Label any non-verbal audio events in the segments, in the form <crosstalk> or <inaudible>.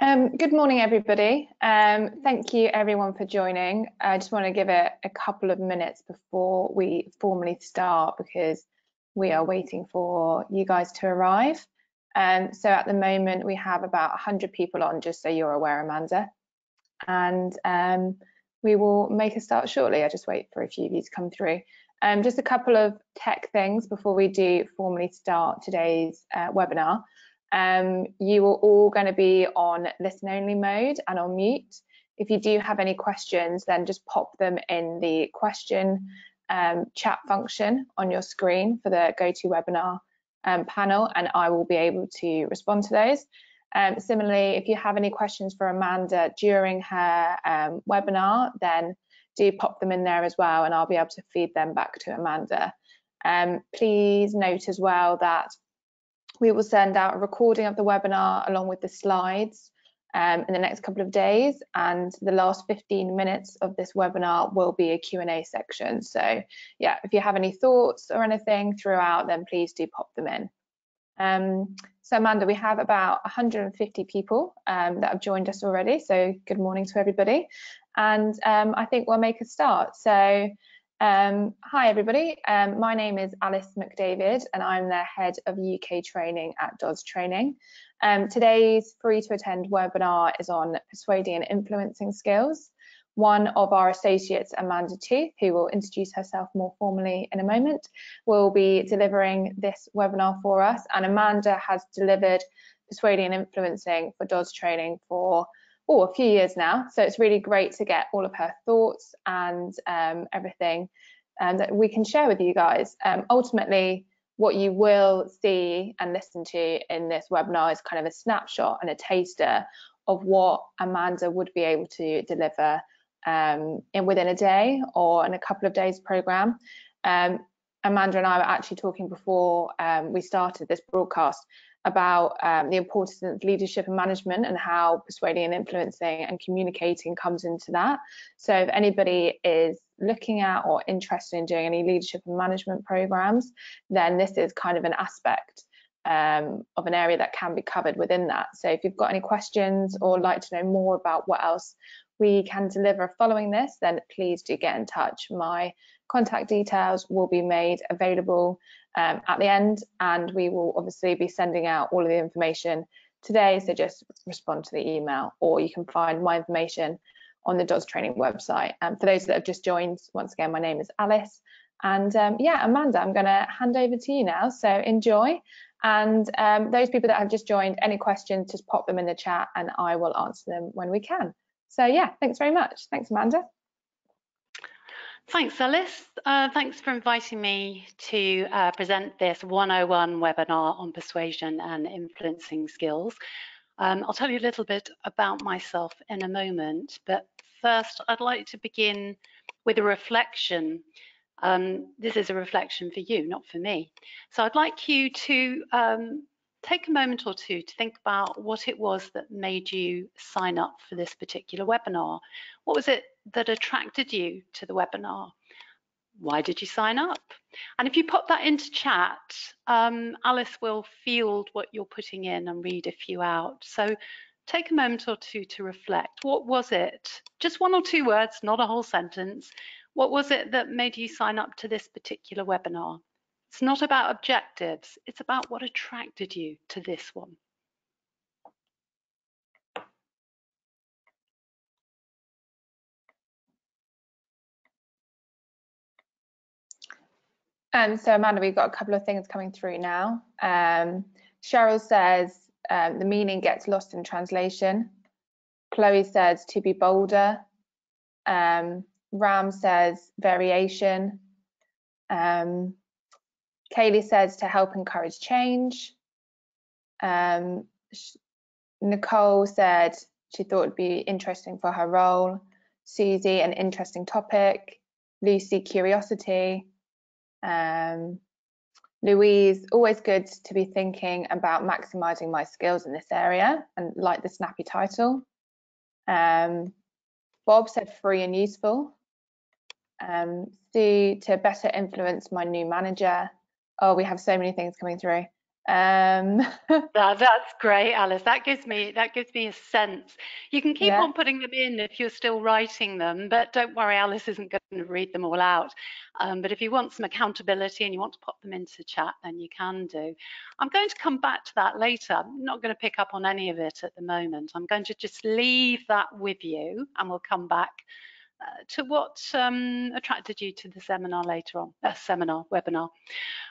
Um, good morning, everybody. Um, thank you, everyone, for joining. I just want to give it a couple of minutes before we formally start because we are waiting for you guys to arrive. Um, so at the moment, we have about 100 people on, just so you're aware, Amanda. And um, we will make a start shortly. I just wait for a few of you to come through. Um, just a couple of tech things before we do formally start today's uh, webinar. Um, you are all going to be on listen only mode and on mute. If you do have any questions, then just pop them in the question um, chat function on your screen for the GoToWebinar um, panel, and I will be able to respond to those. Um, similarly, if you have any questions for Amanda during her um, webinar, then do pop them in there as well, and I'll be able to feed them back to Amanda. Um, please note as well that we will send out a recording of the webinar along with the slides um, in the next couple of days and the last 15 minutes of this webinar will be a Q&A section. So yeah, if you have any thoughts or anything throughout, then please do pop them in. Um, so Amanda, we have about 150 people um, that have joined us already. So good morning to everybody. And um, I think we'll make a start. So um, hi everybody, um, my name is Alice McDavid and I'm the head of UK training at Dods Training. Um, today's free to attend webinar is on persuading and influencing skills. One of our associates, Amanda Tooth, who will introduce herself more formally in a moment, will be delivering this webinar for us. And Amanda has delivered persuading and influencing for Dods Training for oh, a few years now. So it's really great to get all of her thoughts and um, everything um, that we can share with you guys. Um, ultimately, what you will see and listen to in this webinar is kind of a snapshot and a taster of what Amanda would be able to deliver um, in within a day or in a couple of days program. Um, Amanda and I were actually talking before um, we started this broadcast about um, the importance of leadership and management and how persuading and influencing and communicating comes into that. So if anybody is looking at or interested in doing any leadership and management programs, then this is kind of an aspect um, of an area that can be covered within that. So if you've got any questions or like to know more about what else we can deliver following this, then please do get in touch. My contact details will be made available um, at the end and we will obviously be sending out all of the information today so just respond to the email or you can find my information on the Dods training website. Um, for those that have just joined, once again, my name is Alice. And um, yeah, Amanda, I'm going to hand over to you now. So enjoy. And um, those people that have just joined, any questions, just pop them in the chat and I will answer them when we can. So yeah, thanks very much. Thanks, Amanda. Thanks, Alice. Uh, thanks for inviting me to uh, present this 101 webinar on persuasion and influencing skills. Um, I'll tell you a little bit about myself in a moment, but first I'd like to begin with a reflection. Um, this is a reflection for you, not for me. So I'd like you to um, take a moment or two to think about what it was that made you sign up for this particular webinar. What was it that attracted you to the webinar? Why did you sign up? And if you pop that into chat, um, Alice will field what you're putting in and read a few out. So take a moment or two to reflect. What was it? Just one or two words, not a whole sentence. What was it that made you sign up to this particular webinar? It's not about objectives, it's about what attracted you to this one. Um, so Amanda, we've got a couple of things coming through now. Um, Cheryl says um, the meaning gets lost in translation. Chloe says to be bolder. Um, Ram says variation. Um, Kaylee says to help encourage change. Um, Nicole said she thought it'd be interesting for her role. Susie, an interesting topic. Lucy, curiosity. Um, Louise, always good to be thinking about maximizing my skills in this area and like the snappy title. Um, Bob said free and useful. Um, Sue, to better influence my new manager. Oh, we have so many things coming through. Um, <laughs> that, that's great, Alice. That gives me that gives me a sense. You can keep Yeah. on putting them in if you're still writing them, but don't worry, Alice isn't going to read them all out. Um, but if you want some accountability and you want to pop them into chat, then you can do. I'm going to come back to that later. I'm not going to pick up on any of it at the moment. I'm going to just leave that with you, and we'll come back uh, to what um, attracted you to the seminar later on, a seminar, webinar.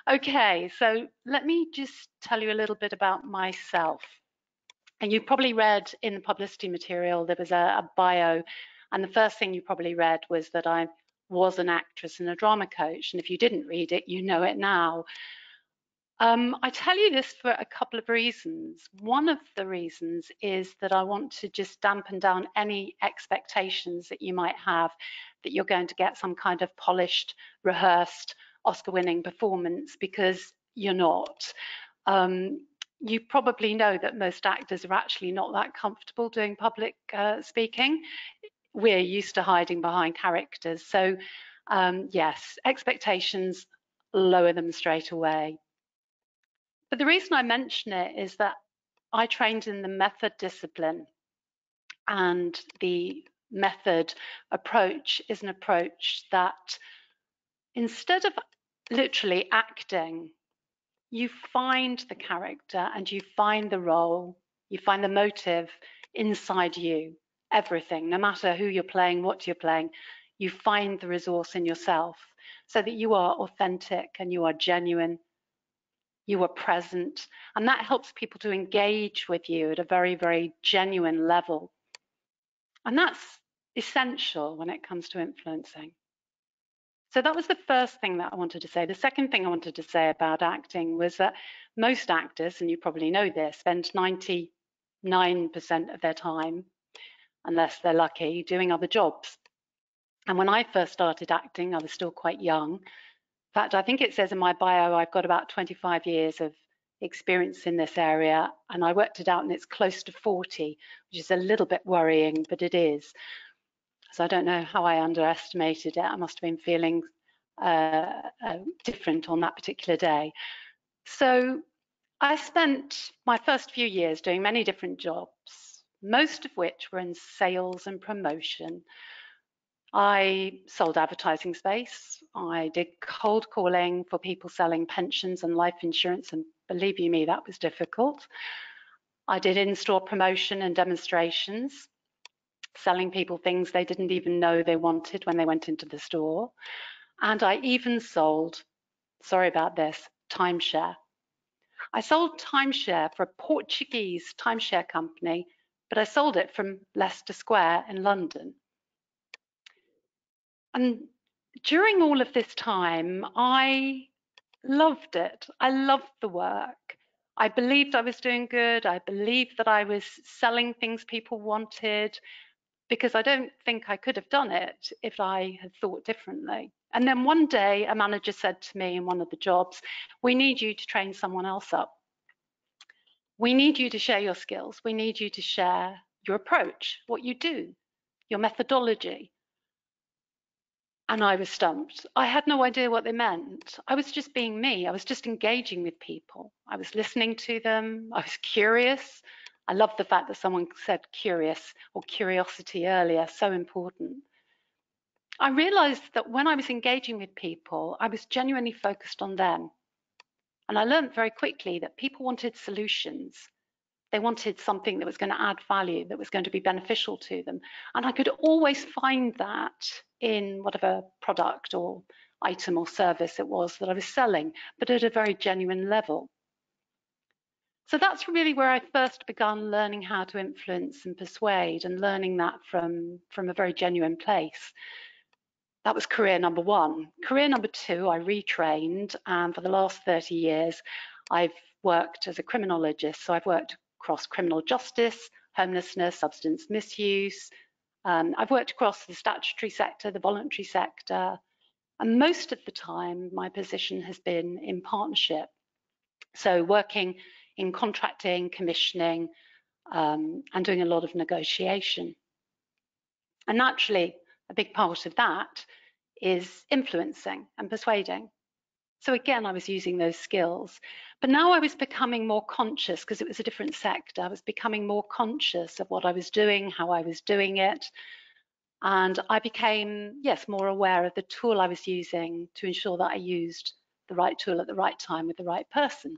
Okay, so let me just tell you a little bit about myself. And you probably read in the publicity material, there was a, a bio, and the first thing you probably read was that I was an actress and a drama coach. And if you didn't read it, you know it now. Um, I tell you this for a couple of reasons. One of the reasons is that I want to just dampen down any expectations that you might have that you're going to get some kind of polished, rehearsed, Oscar winning performance because you're not. Um, you probably know that most actors are actually not that comfortable doing public uh, speaking. We're used to hiding behind characters. So, um, yes, expectations, lower them straight away. But the reason I mention it is that I trained in the method discipline and the method approach is an approach that instead of literally acting, you find the character and you find the role, you find the motive inside you, everything, no matter who you're playing, what you're playing, you find the resource in yourself so that you are authentic and you are genuine you are present, and that helps people to engage with you at a very, very genuine level. And that's essential when it comes to influencing. So that was the first thing that I wanted to say. The second thing I wanted to say about acting was that most actors, and you probably know this, spend 99% of their time, unless they're lucky, doing other jobs. And when I first started acting, I was still quite young fact, I think it says in my bio, I've got about 25 years of experience in this area, and I worked it out, and it's close to 40, which is a little bit worrying, but it is. So I don't know how I underestimated it. I must have been feeling uh, uh, different on that particular day. So I spent my first few years doing many different jobs, most of which were in sales and promotion. I sold advertising space. I did cold calling for people selling pensions and life insurance, and believe you me, that was difficult. I did in-store promotion and demonstrations, selling people things they didn't even know they wanted when they went into the store. And I even sold, sorry about this, timeshare. I sold timeshare for a Portuguese timeshare company, but I sold it from Leicester Square in London. And during all of this time, I loved it. I loved the work. I believed I was doing good. I believed that I was selling things people wanted because I don't think I could have done it if I had thought differently. And then one day, a manager said to me in one of the jobs, We need you to train someone else up. We need you to share your skills. We need you to share your approach, what you do, your methodology. And I was stumped. I had no idea what they meant. I was just being me. I was just engaging with people. I was listening to them. I was curious. I love the fact that someone said curious or curiosity earlier, so important. I realized that when I was engaging with people, I was genuinely focused on them. And I learned very quickly that people wanted solutions. They wanted something that was going to add value, that was going to be beneficial to them. And I could always find that in whatever product or item or service it was that I was selling, but at a very genuine level. So that's really where I first began learning how to influence and persuade and learning that from, from a very genuine place. That was career number one. Career number two, I retrained, and for the last 30 years, I've worked as a criminologist. So I've worked across criminal justice, homelessness, substance misuse, um, I've worked across the statutory sector, the voluntary sector, and most of the time my position has been in partnership. So working in contracting, commissioning, um, and doing a lot of negotiation. And naturally, a big part of that is influencing and persuading. So again, I was using those skills. But now I was becoming more conscious because it was a different sector. I was becoming more conscious of what I was doing, how I was doing it. And I became, yes, more aware of the tool I was using to ensure that I used the right tool at the right time with the right person.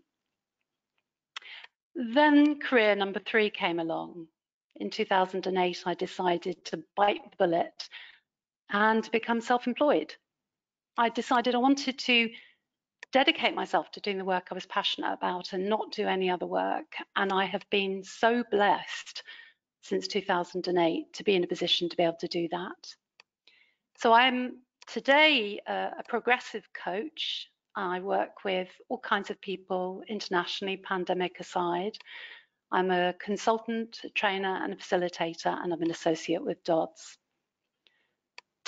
Then career number three came along. In 2008, I decided to bite the bullet and become self-employed. I decided I wanted to dedicate myself to doing the work I was passionate about and not do any other work. And I have been so blessed since 2008 to be in a position to be able to do that. So I'm today a, progressive coach. I work with all kinds of people internationally, pandemic aside. I'm a consultant, a trainer, and a facilitator, and I'm an associate with Dods.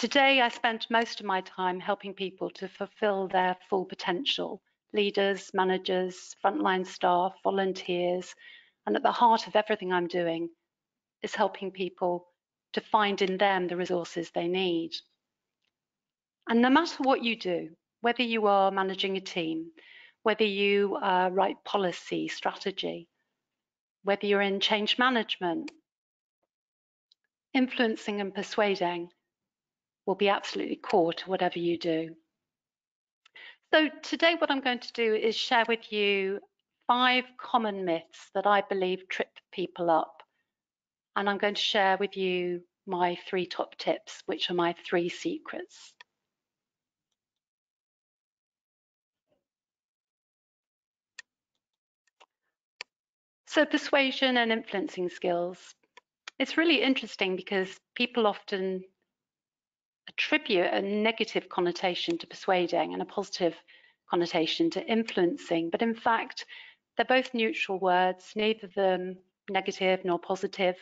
Today, I spent most of my time helping people to fulfill their full potential leaders, managers, frontline staff, volunteers, and at the heart of everything I'm doing is helping people to find in them the resources they need. And no matter what you do, whether you are managing a team, whether you uh, write policy, strategy, whether you're in change management, influencing and persuading, will be absolutely core to whatever you do. So today what I'm going to do is share with you five common myths that I believe trip people up. And I'm going to share with you my three top tips, which are my three secrets. So persuasion and influencing skills. It's really interesting because people often attribute a negative connotation to persuading and a positive connotation to influencing, but in fact, they're both neutral words, neither of them negative nor positive.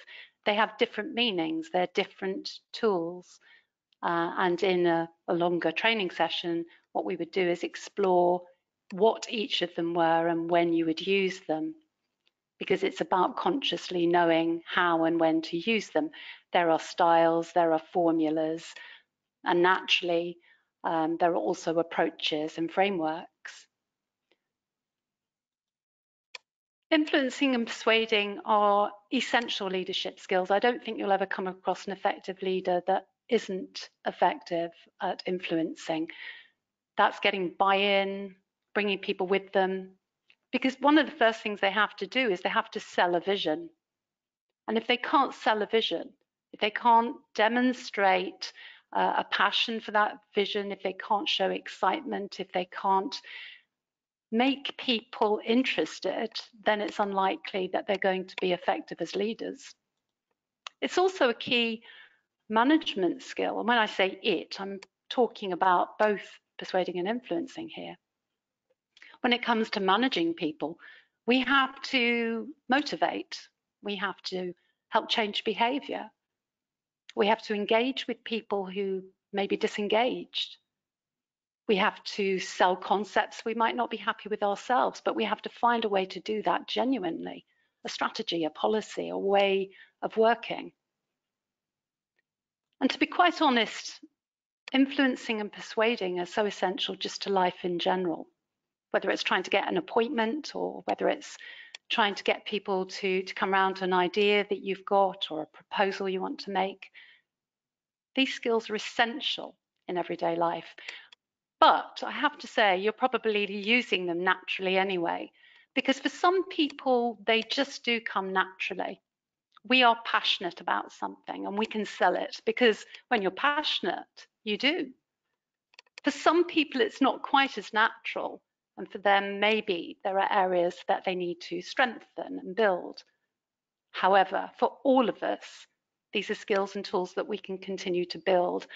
They have different meanings, they're different tools. Uh, and in a, a longer training session, what we would do is explore what each of them were and when you would use them because it's about consciously knowing how and when to use them. There are styles, there are formulas, and naturally, um, there are also approaches and frameworks. Influencing and persuading are essential leadership skills. I don't think you'll ever come across an effective leader that isn't effective at influencing. That's getting buy-in, bringing people with them. Because one of the first things they have to do is they have to sell a vision. And if they can't sell a vision, if they can't demonstrate uh, a passion for that vision, if they can't show excitement, if they can't make people interested, then it's unlikely that they're going to be effective as leaders. It's also a key management skill. And when I say it, I'm talking about both persuading and influencing here. When it comes to managing people, we have to motivate, we have to help change behavior, we have to engage with people who may be disengaged. We have to sell concepts we might not be happy with ourselves, but we have to find a way to do that genuinely a strategy, a policy, a way of working. And to be quite honest, influencing and persuading are so essential just to life in general, whether it's trying to get an appointment or whether it's trying to get people to, to come around to an idea that you've got or a proposal you want to make. These skills are essential in everyday life. But I have to say, you're probably using them naturally anyway, because for some people, they just do come naturally. We are passionate about something and we can sell it because when you're passionate, you do. For some people, it's not quite as natural and for them, maybe there are areas that they need to strengthen and build. However, for all of us, these are skills and tools that we can continue to build.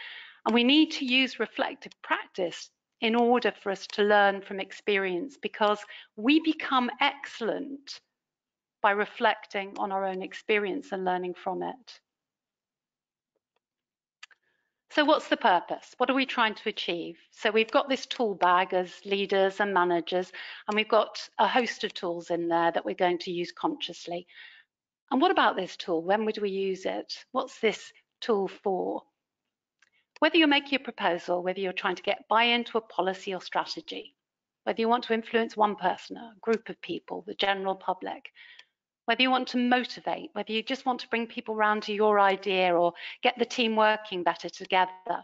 And we need to use reflective practice in order for us to learn from experience because we become excellent by reflecting on our own experience and learning from it. So what's the purpose? What are we trying to achieve? So we've got this tool bag as leaders and managers, and we've got a host of tools in there that we're going to use consciously. And what about this tool? When would we use it? What's this tool for? Whether you're making a proposal, whether you're trying to get buy-in to a policy or strategy, whether you want to influence one person, a group of people, the general public, whether you want to motivate, whether you just want to bring people around to your idea or get the team working better together.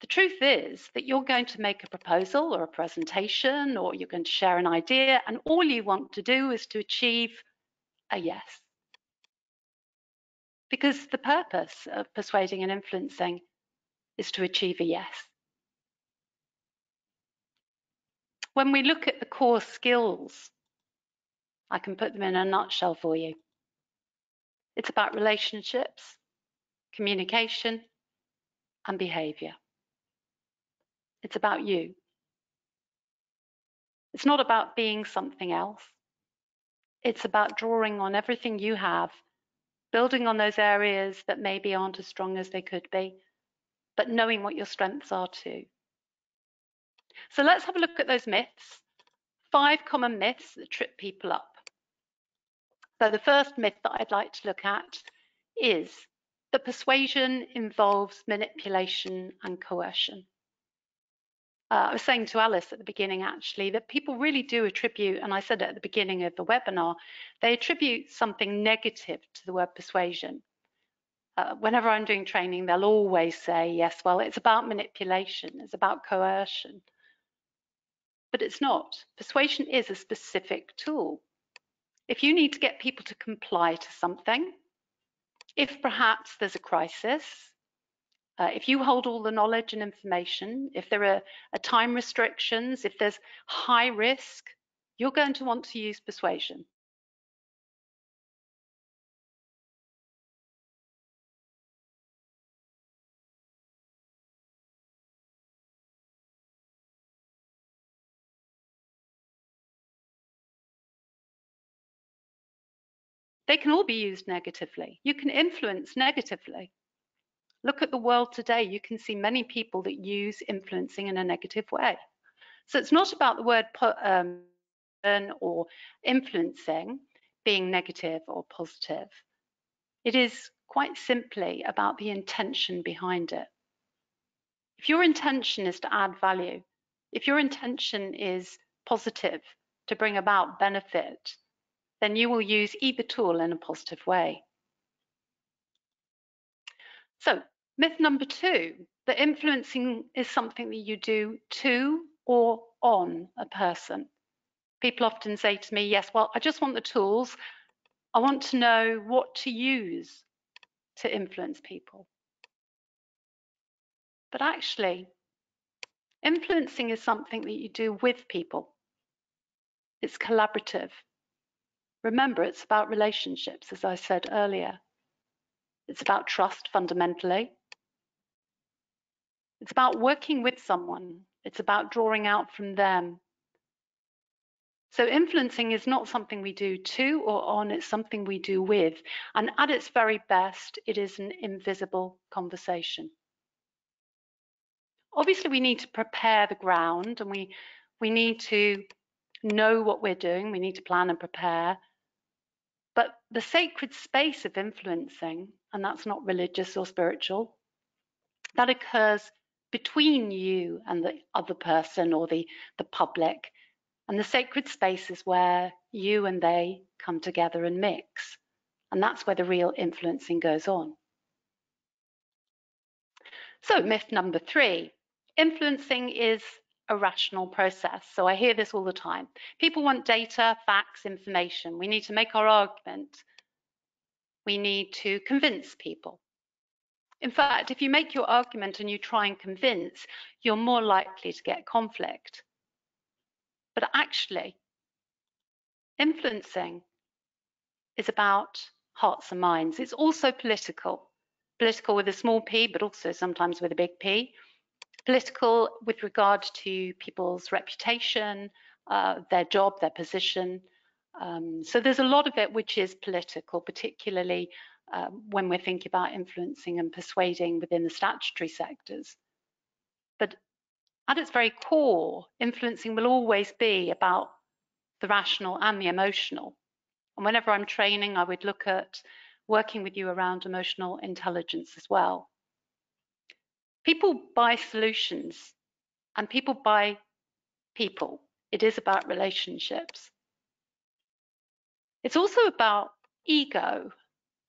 The truth is that you're going to make a proposal or a presentation or you're going to share an idea and all you want to do is to achieve a yes. Because the purpose of persuading and influencing is to achieve a yes. When we look at the core skills I can put them in a nutshell for you. It's about relationships, communication, and behavior. It's about you. It's not about being something else. It's about drawing on everything you have, building on those areas that maybe aren't as strong as they could be, but knowing what your strengths are too. So let's have a look at those myths. Five common myths that trip people up. So the first myth that I'd like to look at is that persuasion involves manipulation and coercion. Uh, I was saying to Alice at the beginning, actually, that people really do attribute, and I said it at the beginning of the webinar, they attribute something negative to the word persuasion. Uh, whenever I'm doing training, they'll always say, yes, well, it's about manipulation, it's about coercion. But it's not. Persuasion is a specific tool. If you need to get people to comply to something, if perhaps there's a crisis, uh, if you hold all the knowledge and information, if there are, are time restrictions, if there's high risk, you're going to want to use persuasion. They can all be used negatively. You can influence negatively. Look at the world today. You can see many people that use influencing in a negative way. So it's not about the word um, or influencing being negative or positive. It is quite simply about the intention behind it. If your intention is to add value, if your intention is positive, to bring about benefit, then you will use either tool in a positive way. So myth number two, that influencing is something that you do to or on a person. People often say to me, yes, well, I just want the tools. I want to know what to use to influence people. But actually, influencing is something that you do with people. It's collaborative. Remember, it's about relationships, as I said earlier. It's about trust fundamentally. It's about working with someone. It's about drawing out from them. So influencing is not something we do to or on, it's something we do with. And at its very best, it is an invisible conversation. Obviously, we need to prepare the ground and we, we need to know what we're doing. We need to plan and prepare. But the sacred space of influencing, and that's not religious or spiritual, that occurs between you and the other person or the, the public. And the sacred space is where you and they come together and mix. And that's where the real influencing goes on. So, myth number three influencing is a rational process. So I hear this all the time. People want data, facts, information. We need to make our argument. We need to convince people. In fact, if you make your argument and you try and convince, you're more likely to get conflict. But actually, influencing is about hearts and minds. It's also political, political with a small p, but also sometimes with a big P political with regard to people's reputation, uh, their job, their position. Um, so there's a lot of it which is political, particularly uh, when we're thinking about influencing and persuading within the statutory sectors. But at its very core, influencing will always be about the rational and the emotional. And whenever I'm training, I would look at working with you around emotional intelligence as well people buy solutions and people buy people. It is about relationships. It's also about ego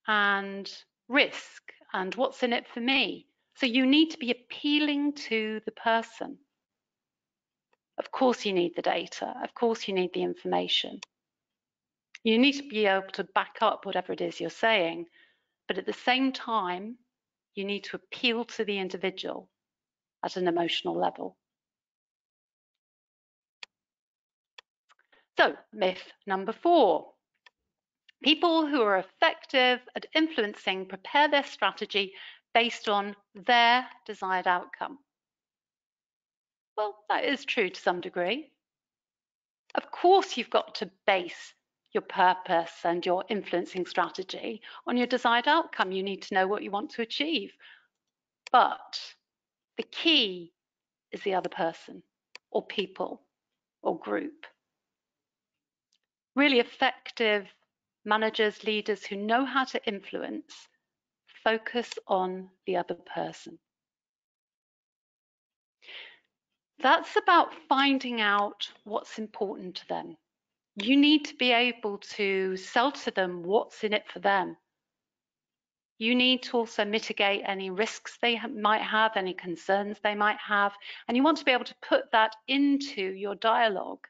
and risk and what's in it for me. So you need to be appealing to the person. Of course, you need the data. Of course, you need the information. You need to be able to back up whatever it is you're saying. But at the same time, you need to appeal to the individual at an emotional level. So, myth number four. People who are effective at influencing prepare their strategy based on their desired outcome. Well, that is true to some degree. Of course, you've got to base your purpose and your influencing strategy on your desired outcome. You need to know what you want to achieve. But the key is the other person or people or group. Really effective managers, leaders who know how to influence focus on the other person. That's about finding out what's important to them. You need to be able to sell to them what's in it for them. You need to also mitigate any risks they might have, any concerns they might have, and you want to be able to put that into your dialogue.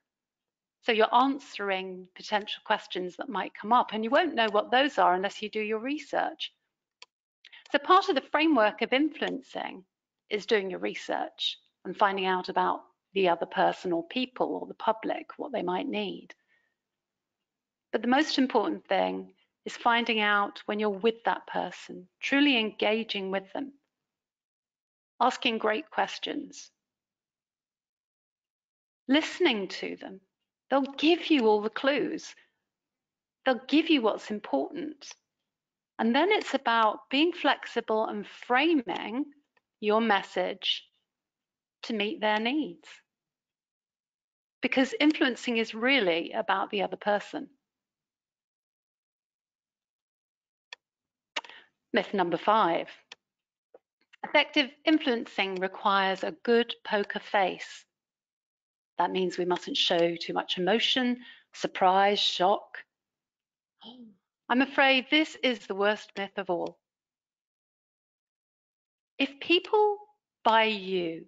So you're answering potential questions that might come up, and you won't know what those are unless you do your research. So part of the framework of influencing is doing your research and finding out about the other person or people or the public, what they might need. But the most important thing is finding out when you're with that person, truly engaging with them, asking great questions, listening to them. They'll give you all the clues. They'll give you what's important. And then it's about being flexible and framing your message to meet their needs. Because influencing is really about the other person. Myth number five. Effective influencing requires a good poker face. That means we mustn't show too much emotion, surprise, shock. <gasps> I'm afraid this is the worst myth of all. If people buy you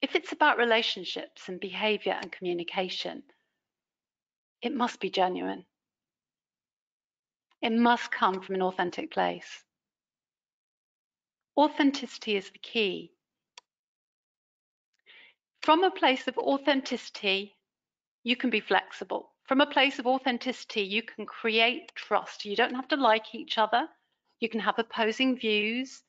if it's about relationships and behavior and communication, it must be genuine. It must come from an authentic place. Authenticity is the key. From a place of authenticity, you can be flexible. From a place of authenticity, you can create trust. You don't have to like each other. You can have opposing views,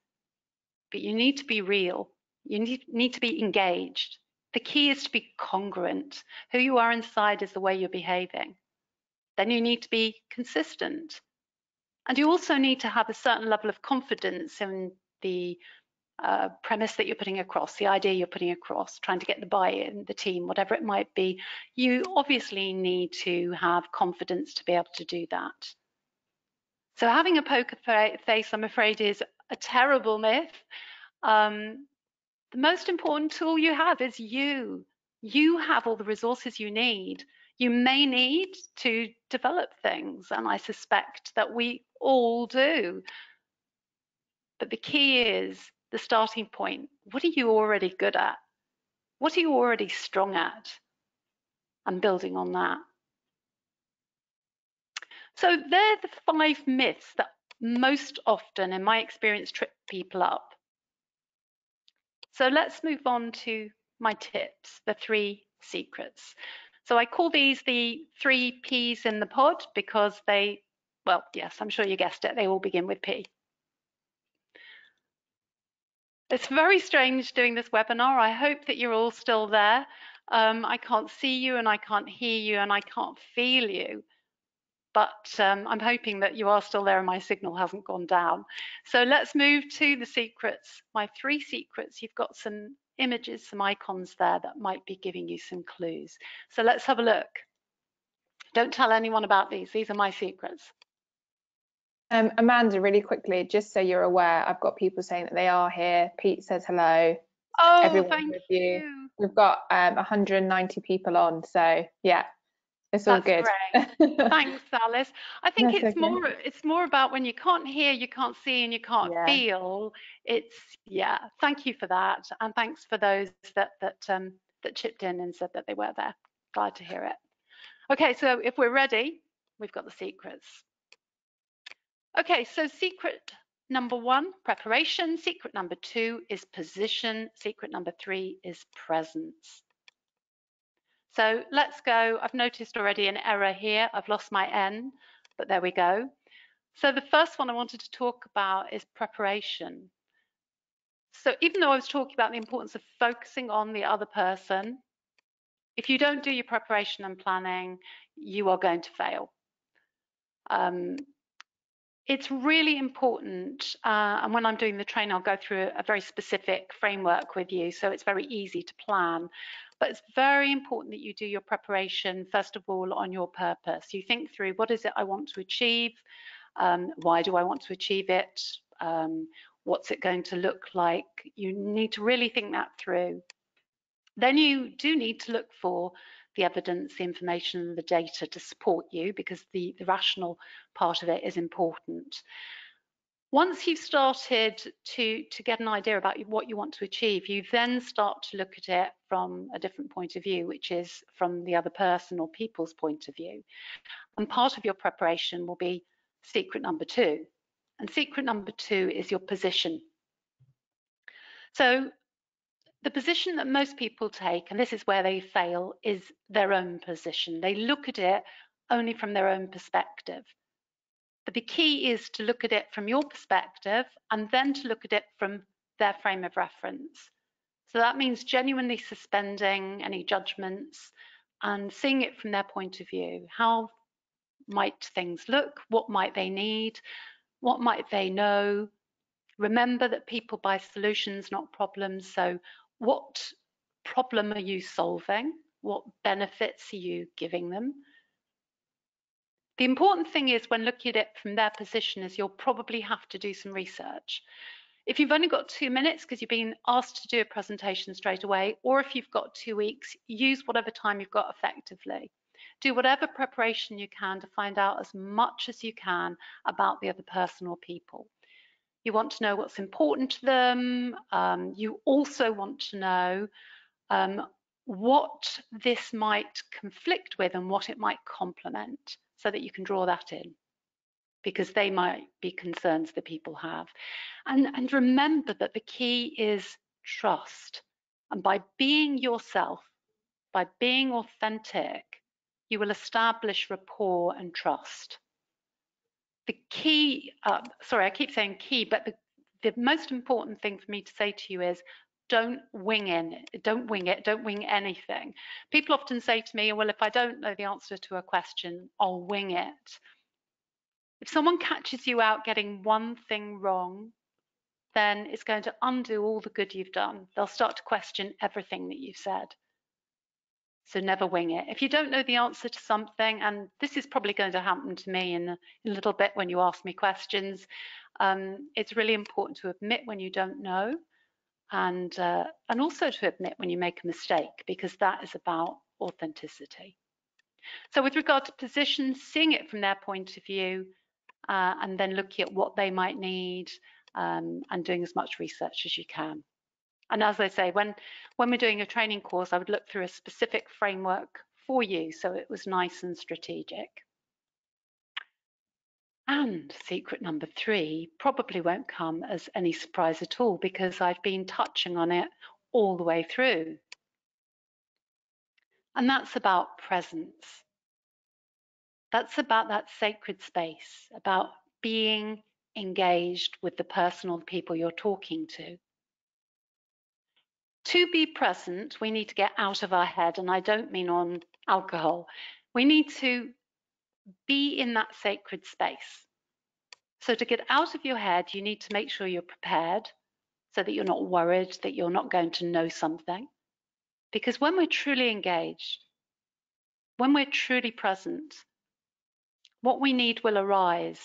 but you need to be real. You need, need to be engaged. The key is to be congruent. Who you are inside is the way you're behaving. Then you need to be consistent. And you also need to have a certain level of confidence in the uh, premise that you're putting across, the idea you're putting across, trying to get the buy-in, the team, whatever it might be. You obviously need to have confidence to be able to do that. So having a poker face, I'm afraid, is a terrible myth. Um, the most important tool you have is you. You have all the resources you need. You may need to develop things, and I suspect that we all do. But the key is the starting point. What are you already good at? What are you already strong at? And building on that. So they're the five myths that most often, in my experience, trip people up. So let's move on to my tips, the three secrets. So I call these the three P's in the pod because they, well, yes, I'm sure you guessed it, they all begin with P. It's very strange doing this webinar. I hope that you're all still there. Um, I can't see you and I can't hear you and I can't feel you but um, I'm hoping that you are still there and my signal hasn't gone down. So let's move to the secrets. My three secrets, you've got some images, some icons there that might be giving you some clues. So let's have a look. Don't tell anyone about these. These are my secrets. Um, Amanda, really quickly, just so you're aware, I've got people saying that they are here. Pete says hello. oh, everyone thank you. you. We've got um, 190 people on, so yeah, it's all That's good. <laughs> Thanks, Alice. I think That's it's okay. more it's more about when you can't hear, you can't see, and you can't Yeah. feel. It's yeah. Thank you for that, and thanks for those that that um, that chipped in and said that they were there. Glad to hear it. Okay, so if we're ready, we've got the secrets. Okay, so secret number one, preparation. Secret number two is position. Secret number three is presence. So let's go. I've noticed already an error here. I've lost my N, but there we go. So the first one I wanted to talk about is preparation. So even though I was talking about the importance of focusing on the other person, if you don't do your preparation and planning, you are going to fail. Um, it's really important, uh, and when I'm doing the training, I'll go through a very specific framework with you, so it's very easy to plan. But it's very important that you do your preparation, first of all, on your purpose. You think through what is it I want to achieve? Um, why do I want to achieve it? Um, what's it going to look like? You need to really think that through. Then you do need to look for the evidence, the information, and the data to support you because the, the rational part of it is important. Once you've started to, to get an idea about what you want to achieve, you then start to look at it from a different point of view, which is from the other person or people's point of view. And part of your preparation will be secret number two. And secret number two is your position. So the position that most people take, and this is where they fail, is their own position. They look at it only from their own perspective. But the key is to look at it from your perspective and then to look at it from their frame of reference. So that means genuinely suspending any judgments and seeing it from their point of view. How might things look? What might they need? What might they know? Remember that people buy solutions, not problems. So what problem are you solving? What benefits are you giving them? The important thing is when looking at it from their position is you'll probably have to do some research. If you've only got two minutes because you've been asked to do a presentation straight away, or if you've got two weeks, use whatever time you've got effectively. Do whatever preparation you can to find out as much as you can about the other person or people. You want to know what's important to them. Um, you also want to know um, what this might conflict with and what it might complement so that you can draw that in because they might be concerns that people have. And, and remember that the key is trust. And by being yourself, by being authentic, you will establish rapport and trust the key, uh, sorry, I keep saying key, but the, the most important thing for me to say to you is don't wing in, don't wing it, don't wing anything. People often say to me, well, if I don't know the answer to a question, I'll wing it. If someone catches you out getting one thing wrong, then it's going to undo all the good you've done. They'll start to question everything that you've said. So never wing it. If you don't know the answer to something, and this is probably going to happen to me in a, in a little bit when you ask me questions, um, it's really important to admit when you don't know and, uh, and also to admit when you make a mistake because that is about authenticity. So with regard to positions, seeing it from their point of view uh, and then looking at what they might need um, and doing as much research as you can. And as I say, when, when we're doing a training course, I would look through a specific framework for you so it was nice and strategic. And secret number three probably won't come as any surprise at all because I've been touching on it all the way through. And that's about presence. That's about that sacred space, about being engaged with the person or the people you're talking to. To be present, we need to get out of our head, and I don't mean on alcohol. We need to be in that sacred space. So to get out of your head, you need to make sure you're prepared so that you're not worried that you're not going to know something. Because when we're truly engaged, when we're truly present, what we need will arise.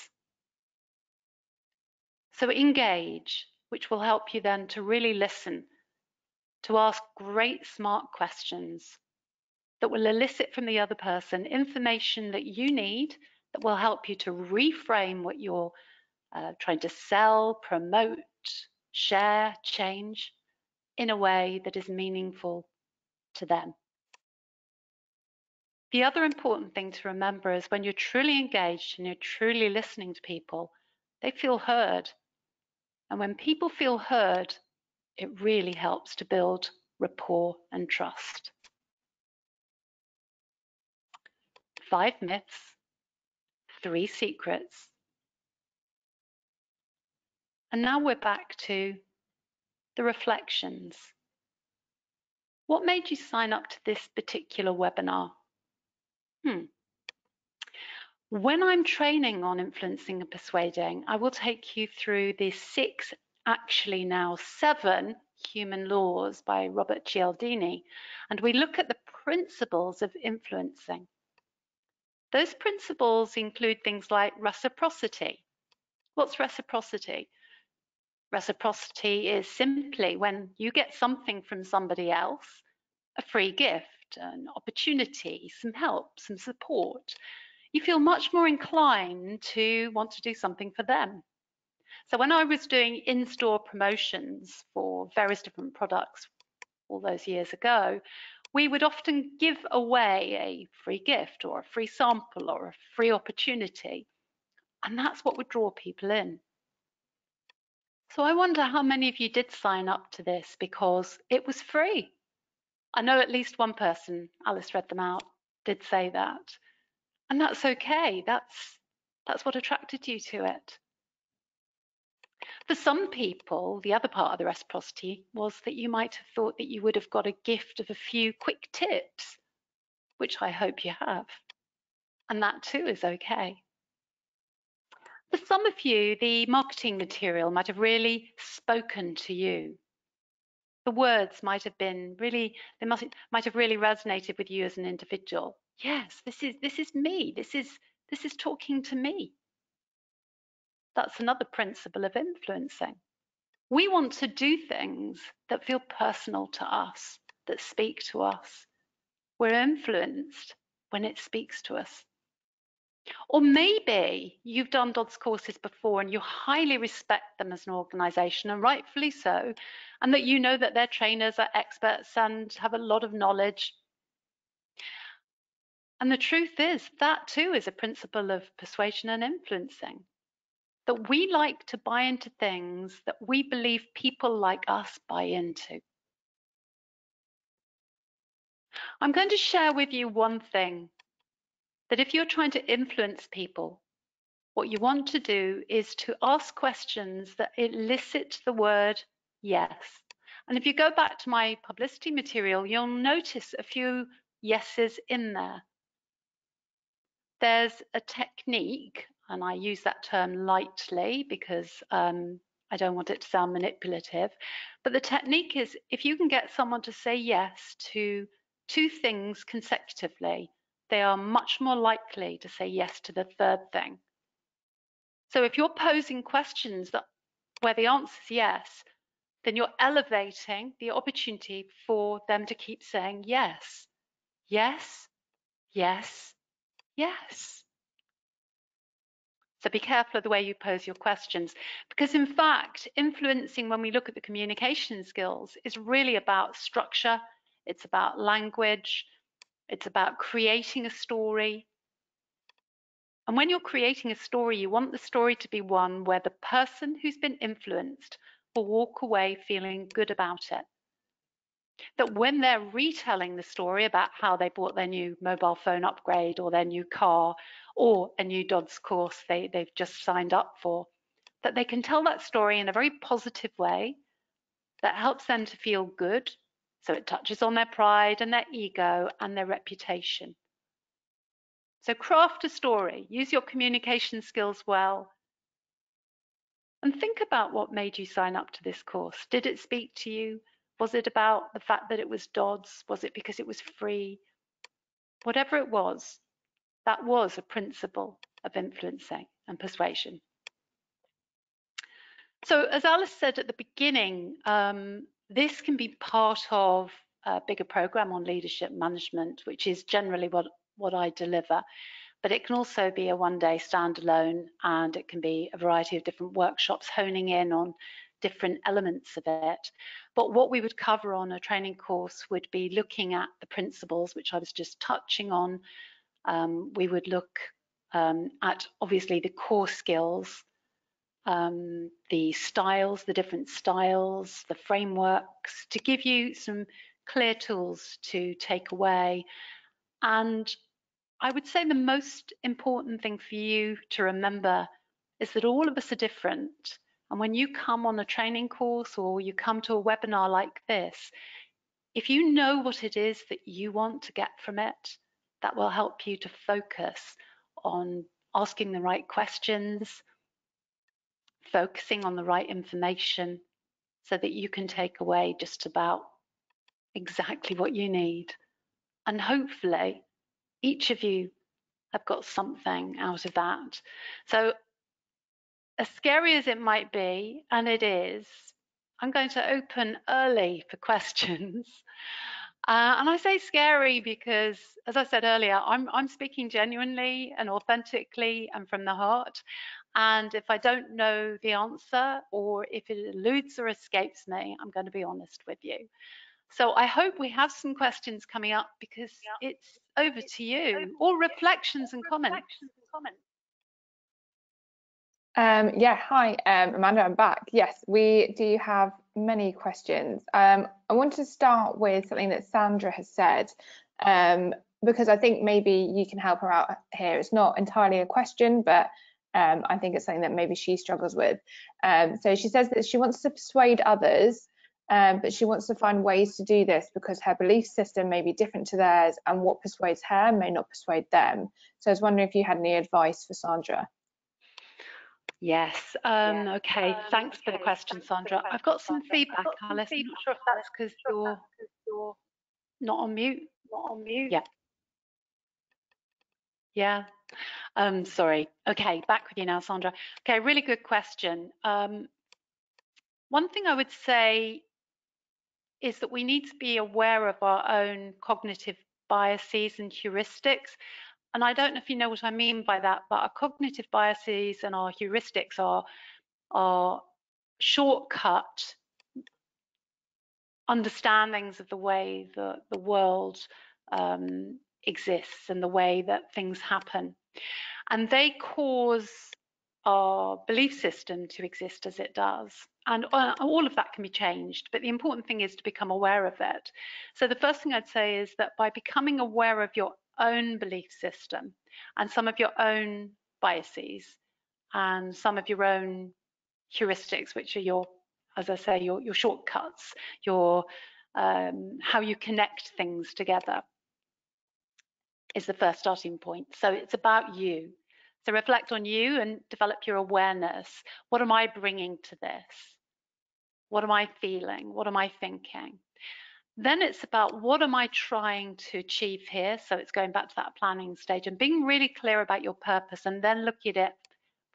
So engage, which will help you then to really listen to ask great smart questions that will elicit from the other person information that you need that will help you to reframe what you're uh, trying to sell, promote, share, change in a way that is meaningful to them. The other important thing to remember is when you're truly engaged and you're truly listening to people, they feel heard. And when people feel heard, it really helps to build rapport and trust. Five myths, three secrets. And now we're back to the reflections. What made you sign up to this particular webinar? Hmm. When I'm training on influencing and persuading, I will take you through the six, actually now seven human laws by Robert Cialdini, and we look at the principles of influencing. Those principles include things like reciprocity. What's reciprocity? Reciprocity is simply when you get something from somebody else, a free gift, an opportunity, some help, some support, you feel much more inclined to want to do something for them. So when I was doing in-store promotions for various different products all those years ago, we would often give away a free gift or a free sample or a free opportunity. And that's what would draw people in. So I wonder how many of you did sign up to this because it was free. I know at least one person, Alice read them out, did say that. And that's okay. That's that's what attracted you to it. For some people, the other part of the reciprocity was that you might have thought that you would have got a gift of a few quick tips, which I hope you have. And that too is okay. For some of you, the marketing material might have really spoken to you. The words might have been really, they must, might have really resonated with you as an individual. Yes, this is this is me. This is this is talking to me. That's another principle of influencing. We want to do things that feel personal to us, that speak to us. We're influenced when it speaks to us. Or maybe you've done Dods courses before and you highly respect them as an organisation, and rightfully so, and that you know that their trainers are experts and have a lot of knowledge. And the truth is, that too is a principle of persuasion and influencing. That we like to buy into things that we believe people like us buy into. I'm going to share with you one thing that if you're trying to influence people, what you want to do is to ask questions that elicit the word yes. And if you go back to my publicity material, you'll notice a few yeses in there. There's a technique, and I use that term lightly because um, I don't want it to sound manipulative, but the technique is if you can get someone to say yes to two things consecutively, they are much more likely to say yes to the third thing. So if you're posing questions that where the answer is yes, then you're elevating the opportunity for them to keep saying yes, yes, yes, yes. Be careful of the way you pose your questions, because in fact, influencing when we look at the communication skills is really about structure, it's about language, it's about creating a story. And when you're creating a story, you want the story to be one where the person who's been influenced will walk away feeling good about it. That when they're retelling the story about how they bought their new mobile phone upgrade or their new car or a new Dods course they, they've just signed up for, that they can tell that story in a very positive way that helps them to feel good so it touches on their pride and their ego and their reputation. So craft a story, use your communication skills well, and think about what made you sign up to this course. Did it speak to you? Was it about the fact that it was Dods? Was it because it was free? Whatever it was, that was a principle of influencing and persuasion. So as Alice said at the beginning, um, this can be part of a bigger program on leadership management, which is generally what, what I deliver. But it can also be a one day standalone and it can be a variety of different workshops honing in on different elements of it. But what we would cover on a training course would be looking at the principles, which I was just touching on. Um, we would look um, at obviously the core skills, um, the styles, the different styles, the frameworks to give you some clear tools to take away. And I would say the most important thing for you to remember is that all of us are different. And when you come on a training course or you come to a webinar like this, if you know what it is that you want to get from it, that will help you to focus on asking the right questions, focusing on the right information so that you can take away just about exactly what you need. And hopefully, each of you have got something out of that. So, as scary as it might be, and it is, I'm going to open early for <laughs> questions. Uh, and I say scary because, as I said earlier, I'm, I'm speaking genuinely and authentically and from the heart. And if I don't know the answer or if it eludes or escapes me, I'm going to be honest with you. So I hope we have some questions coming up because yeah. it's over to you, or reflections and comments. Um, yeah, hi, um, Amanda, I'm back. Yes, we do have many questions. Um, I want to start with something that Sandra has said, um, because I think maybe you can help her out here. It's not entirely a question, but um, I think it's something that maybe she struggles with. Um, so she says that she wants to persuade others but she wants to find ways to do this because her belief system may be different to theirs and what persuades her may not persuade them. So I was wondering if you had any advice for Sandra. Yes. Um, yeah. Okay. Um, Thanks for the question, Sandra. I've got some feedback, Alice. I'm not sure if that's because you're, you're not on mute. Not on mute. Yeah. Yeah. Um, sorry. Okay, back with you now, Sandra. Okay, really good question. Um, one thing I would say is that we need to be aware of our own cognitive biases and heuristics. And I don't know if you know what I mean by that, but our cognitive biases and our heuristics are, are shortcut understandings of the way that the world um, exists and the way that things happen. And they cause our belief system to exist as it does. And uh, all of that can be changed, but the important thing is to become aware of it. So the first thing I'd say is that by becoming aware of your own belief system and some of your own biases and some of your own heuristics, which are your, as I say, your, your shortcuts, your um, how you connect things together is the first starting point. So it's about you. So reflect on you and develop your awareness. What am I bringing to this? What am I feeling? What am I thinking? Then it's about what am I trying to achieve here? So it's going back to that planning stage and being really clear about your purpose and then look at it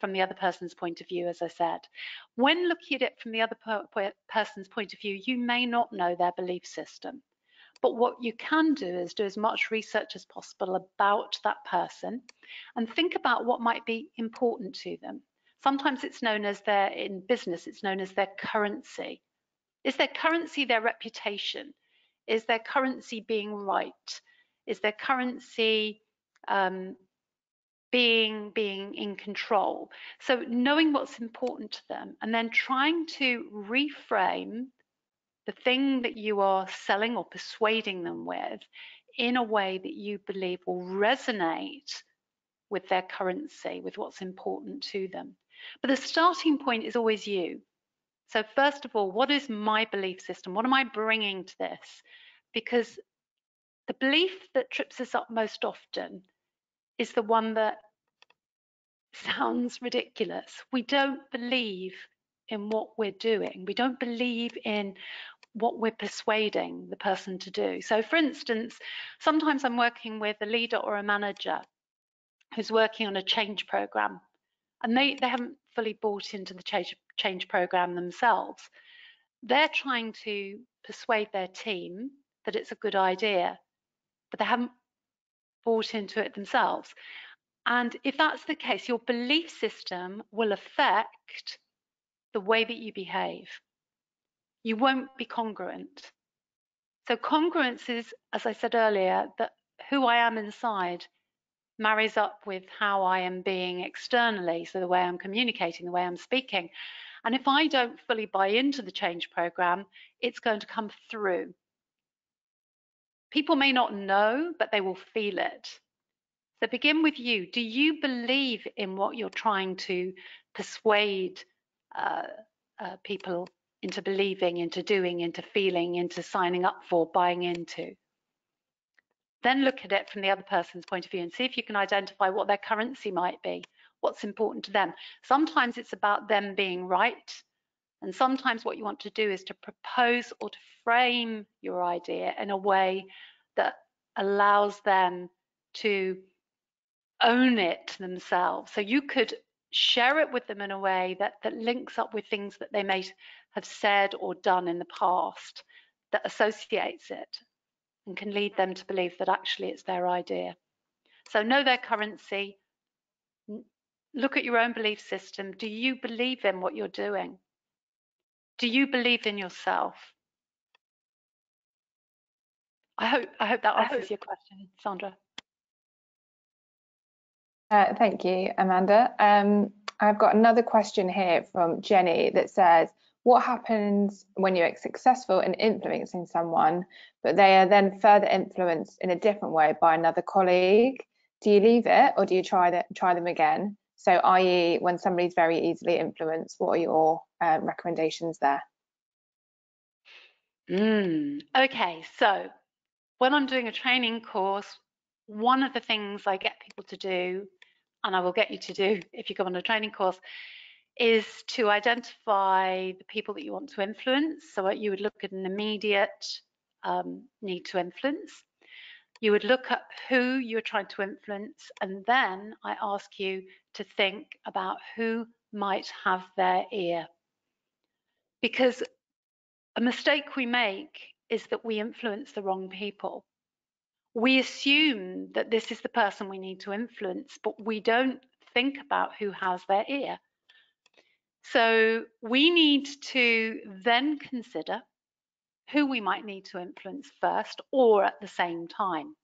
from the other person's point of view, as I said. When looking at it from the other per person's point of view, you may not know their belief system. But what you can do is do as much research as possible about that person and think about what might be important to them. Sometimes it's known as their, in business, it's known as their currency. Is their currency their reputation? Is their currency being right? Is their currency um, being being in control? So knowing what's important to them and then trying to reframe the thing that you are selling or persuading them with in a way that you believe will resonate with their currency, with what's important to them. But the starting point is always you. So, first of all, what is my belief system? What am I bringing to this? Because the belief that trips us up most often is the one that sounds ridiculous. We don't believe in what we're doing. We don't believe in what we're persuading the person to do. So, for instance, sometimes I'm working with a leader or a manager who's working on a change program and they, they haven't fully bought into the change, change program themselves. they're trying to persuade their team that it's a good idea, but they haven't bought into it themselves. And if that's the case, your belief system will affect the way that you behave. You won't be congruent. So congruence is, as I said earlier, that who I am inside marries up with how I am being externally, so the way I'm communicating, the way I'm speaking. And if I don't fully buy into the change program, it's going to come through. People may not know, but they will feel it. So begin with you. Do you believe in what you're trying to persuade uh, uh, people into believing, into doing, into feeling, into signing up for, buying into? Then look at it from the other person's point of view and see if you can identify what their currency might be what's important to them. Sometimes it's about them being right. And sometimes what you want to do is to propose or to frame your idea in a way that allows them to own it themselves. So you could share it with them in a way that, that links up with things that they may have said or done in the past that associates it and can lead them to believe that actually it's their idea. So know their currency, Look at your own belief system. Do you believe in what you're doing? Do you believe in yourself? I hope I hope that answers your question, Sandra. Uh, thank you, Amanda. Um, I've got another question here from Jenny that says, what happens when you're successful in influencing someone, but they are then further influenced in a different way by another colleague? Do you leave it or do you try try them again? So i.e. when somebody's very easily influenced, what are your uh, recommendations there? Mm, okay, so when I'm doing a training course, one of the things I get people to do, and I will get you to do <laughs> if you go on a training course, is to identify the people that you want to influence. So you would look at an immediate um, need to influence. You would look up who you're trying to influence, and then I ask you to think about who might have their ear. Because a mistake we make is that we influence the wrong people. We assume that this is the person we need to influence, but we don't think about who has their ear. So we need to then consider who we might need to influence first or at the same time.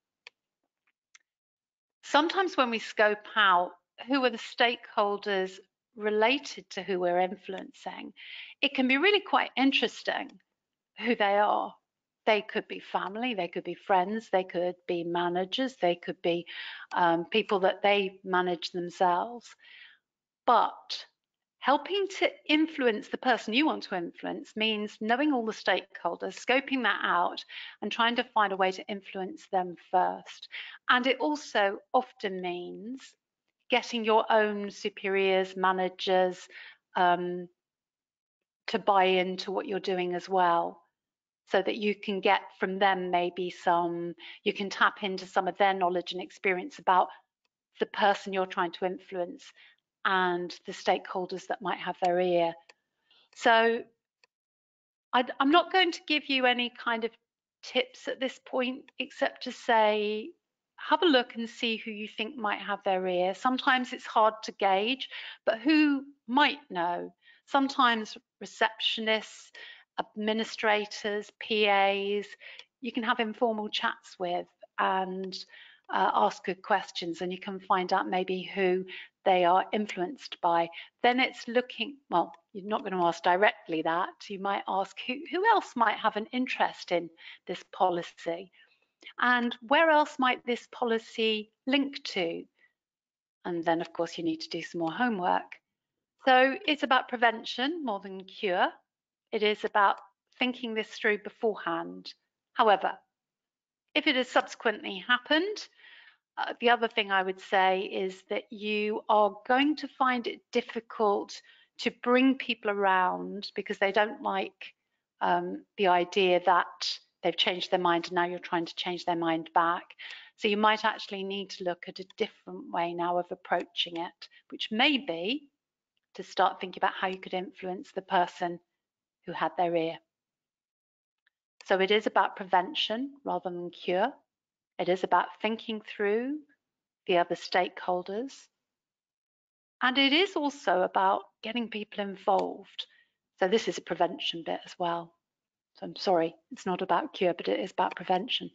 Sometimes when we scope out who are the stakeholders related to who we're influencing, it can be really quite interesting who they are. They could be family, they could be friends, they could be managers, they could be um, people that they manage themselves. But Helping to influence the person you want to influence means knowing all the stakeholders, scoping that out, and trying to find a way to influence them first. And it also often means getting your own superiors, managers um, to buy into what you're doing as well so that you can get from them maybe some, you can tap into some of their knowledge and experience about the person you're trying to influence and the stakeholders that might have their ear. So i am not going to give you any kind of tips at this point, except to say, have a look and see who you think might have their ear. Sometimes it's hard to gauge, but who might know? Sometimes receptionists, administrators, PAs, you can have informal chats with and uh, ask good questions and you can find out maybe who they are influenced by. Then it's looking, well, you're not going to ask directly that. You might ask who, who else might have an interest in this policy? And where else might this policy link to? And then, of course, you need to do some more homework. So it's about prevention more than cure. It is about thinking this through beforehand. However, if it has subsequently happened, uh, the other thing I would say is that you are going to find it difficult to bring people around because they don't like um, the idea that they've changed their mind and now you're trying to change their mind back. So you might actually need to look at a different way now of approaching it, which may be to start thinking about how you could influence the person who had their ear. So it is about prevention rather than cure. It is about thinking through the other stakeholders. And it is also about getting people involved. So this is a prevention bit as well. So I'm sorry, it's not about cure, but it is about prevention.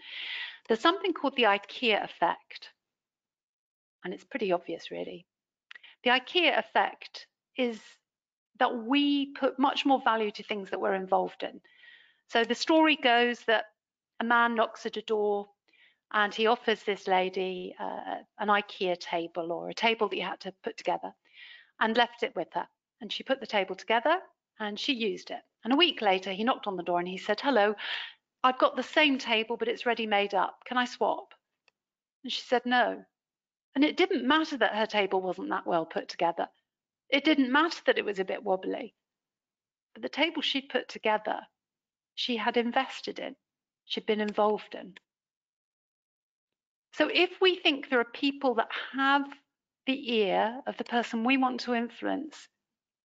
There's something called the IKEA effect. And it's pretty obvious, really. The IKEA effect is that we put much more value to things that we're involved in. So the story goes that a man knocks at a door and he offers this lady uh, an IKEA table or a table that you had to put together and left it with her. And she put the table together and she used it. And a week later, he knocked on the door and he said, Hello, I've got the same table, but it's ready made up. Can I swap? And she said, No. And it didn't matter that her table wasn't that well put together. It didn't matter that it was a bit wobbly. But the table she'd put together, she had invested in, she'd been involved in. So if we think there are people that have the ear of the person we want to influence,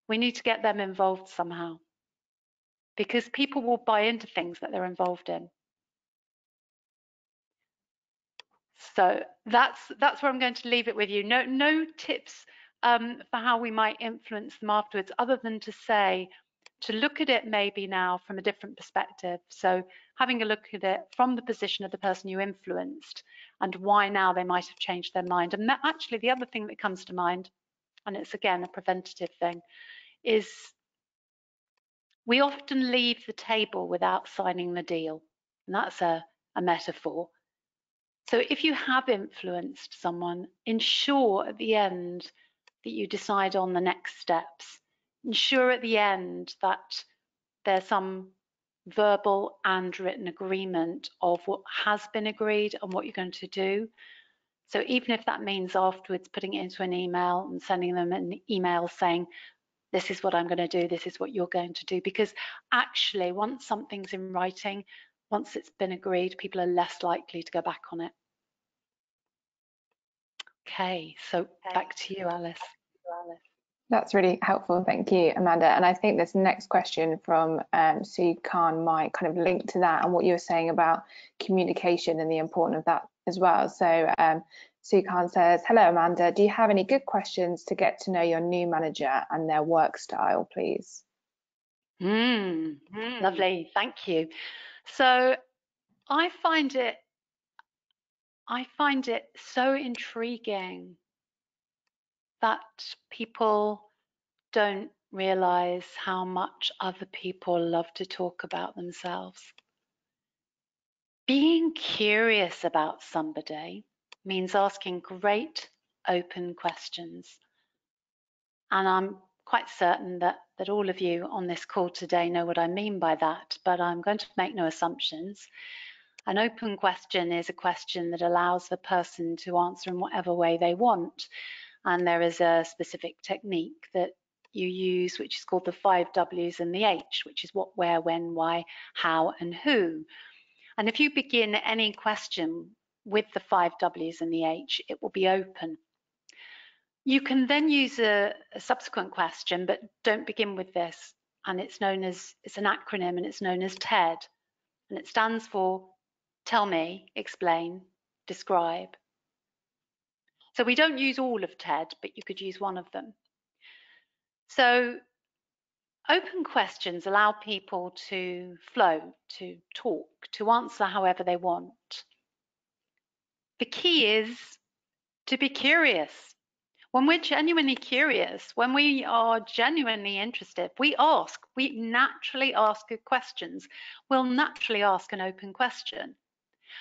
we need to get them involved somehow because people will buy into things that they're involved in. So that's that's where I'm going to leave it with you. No no tips um, for how we might influence them afterwards, other than to say to look at it maybe now from a different perspective. So having a look at it from the position of the person you influenced and why now they might have changed their mind. And that, actually the other thing that comes to mind, and it's again a preventative thing, is we often leave the table without signing the deal. And that's a, a metaphor. So if you have influenced someone, ensure at the end that you decide on the next steps. Ensure at the end that there's some verbal and written agreement of what has been agreed and what you're going to do. So even if that means afterwards putting it into an email and sending them an email saying, this is what I'm going to do, this is what you're going to do. Because actually, once something's in writing, once it's been agreed, people are less likely to go back on it. Okay, so back to you, Alice. That's really helpful. Thank you, Amanda. And I think this next question from um, Sue Khan might kind of link to that and what you were saying about communication and the importance of that as well. So um, Sue Khan says, hello, Amanda. Do you have any good questions to get to know your new manager and their work style, please? Mm, mm. Lovely. Thank you. So I find it I find it so intriguing that people don't realize how much other people love to talk about themselves. Being curious about somebody means asking great open questions. And I'm quite certain that, that all of you on this call today know what I mean by that, but I'm going to make no assumptions. An open question is a question that allows the person to answer in whatever way they want and there is a specific technique that you use which is called the five W's and the H, which is what, where, when, why, how, and who. And if you begin any question with the five W's and the H, it will be open. You can then use a, a subsequent question, but don't begin with this. And it's known as, it's an acronym and it's known as TED. And it stands for tell me, explain, describe. So we don't use all of TED, but you could use one of them. So open questions allow people to flow, to talk, to answer however they want. The key is to be curious. When we're genuinely curious, when we are genuinely interested, we ask, we naturally ask good questions. We'll naturally ask an open question.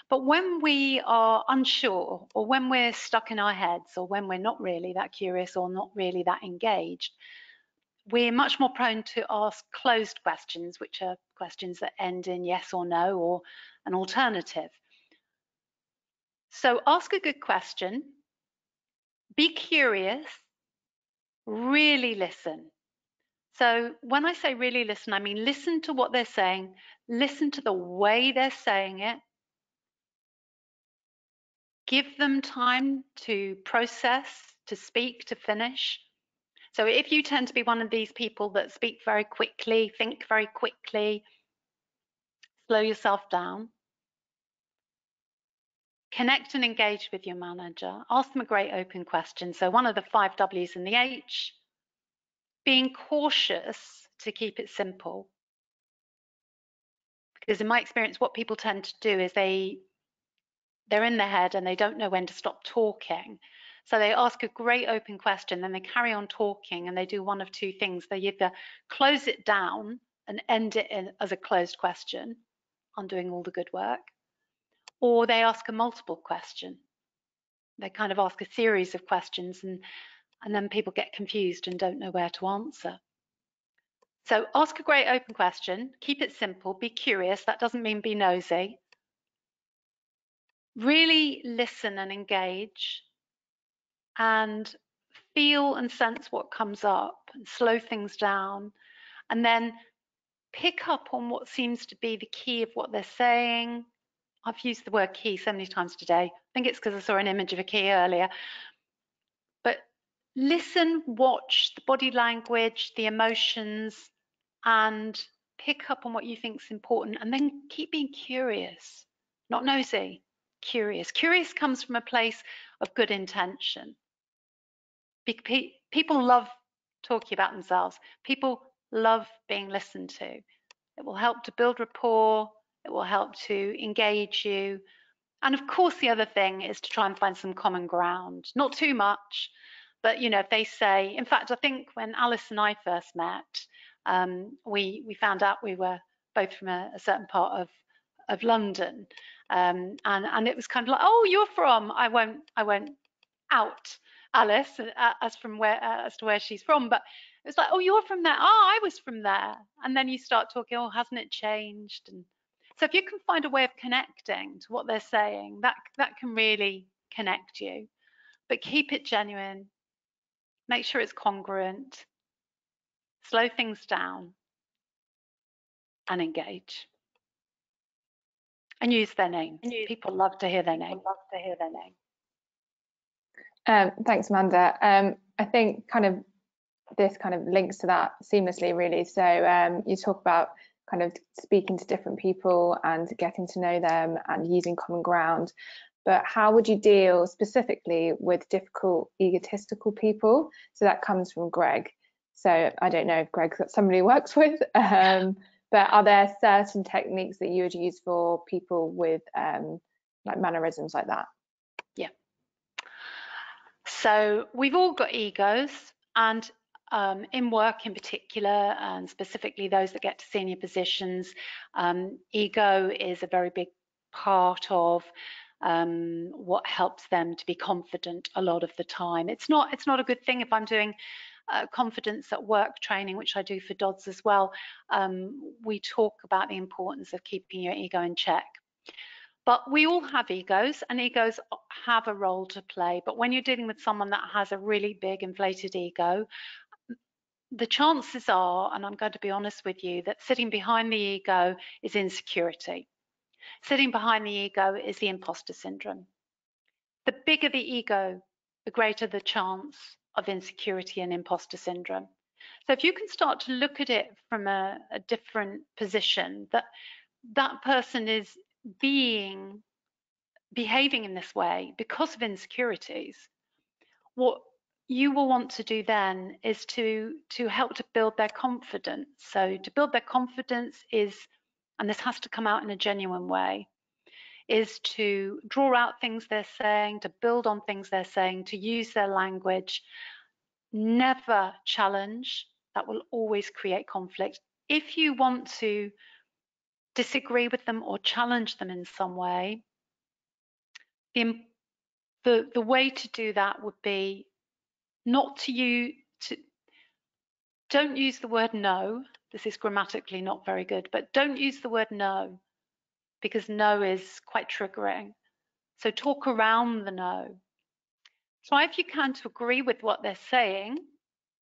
But when we are unsure, or when we're stuck in our heads, or when we're not really that curious or not really that engaged, we're much more prone to ask closed questions, which are questions that end in yes or no or an alternative. So ask a good question, be curious, really listen. So when I say really listen, I mean listen to what they're saying, listen to the way they're saying it, give them time to process, to speak, to finish. So if you tend to be one of these people that speak very quickly, think very quickly, slow yourself down, connect and engage with your manager, ask them a great open question. So one of the five W's in the H, being cautious to keep it simple. Because in my experience, what people tend to do is they they're in their head and they don't know when to stop talking. So they ask a great open question, then they carry on talking and they do one of two things. They either close it down and end it in, as a closed question, undoing all the good work, or they ask a multiple question. They kind of ask a series of questions and, and then people get confused and don't know where to answer. So ask a great open question, keep it simple, be curious. That doesn't mean be nosy. Really listen and engage and feel and sense what comes up and slow things down and then pick up on what seems to be the key of what they're saying. I've used the word key so many times today. I think it's because I saw an image of a key earlier. But listen, watch the body language, the emotions, and pick up on what you think is important and then keep being curious, not nosy, curious. Curious comes from a place of good intention. People love talking about themselves. People love being listened to. It will help to build rapport. It will help to engage you. And of course, the other thing is to try and find some common ground, not too much, but you know, if they say, in fact, I think when Alice and I first met, um, we we found out we were both from a, a certain part of of London, um, and and it was kind of like, oh, you're from. I won't I won't out Alice uh, as from where uh, as to where she's from, but it was like, oh, you're from there. Oh, I was from there, and then you start talking. Oh, hasn't it changed? And so if you can find a way of connecting to what they're saying, that that can really connect you. But keep it genuine. Make sure it's congruent slow things down, and engage. And use their name. People love to hear their name. Love to hear their name. Um, thanks, Amanda. Um, I think kind of this kind of links to that seamlessly, really. So um, you talk about kind of speaking to different people and getting to know them and using common ground. But how would you deal specifically with difficult, egotistical people? So that comes from Greg. So I don't know if Greg's got somebody he works with, <laughs> um, but are there certain techniques that you would use for people with um, like mannerisms like that? Yeah. So we've all got egos, and um, in work in particular, and specifically those that get to senior positions, um, ego is a very big part of um, what helps them to be confident a lot of the time. It's not it's not a good thing if I'm doing uh, confidence at work training, which I do for DODS as well, um, we talk about the importance of keeping your ego in check. But we all have egos, and egos have a role to play. But when you're dealing with someone that has a really big inflated ego, the chances are, and I'm going to be honest with you, that sitting behind the ego is insecurity. Sitting behind the ego is the imposter syndrome. The bigger the ego, the greater the chance of insecurity and imposter syndrome. So if you can start to look at it from a, a different position, that that person is being behaving in this way because of insecurities, what you will want to do then is to to help to build their confidence. So to build their confidence is, and this has to come out in a genuine way, is to draw out things they're saying, to build on things they're saying, to use their language. Never challenge. That will always create conflict. If you want to disagree with them or challenge them in some way, the, the, the way to do that would be not to you to don't use the word no. This is grammatically not very good, but don't use the word no because no is quite triggering. So talk around the no. Try if you can to agree with what they're saying.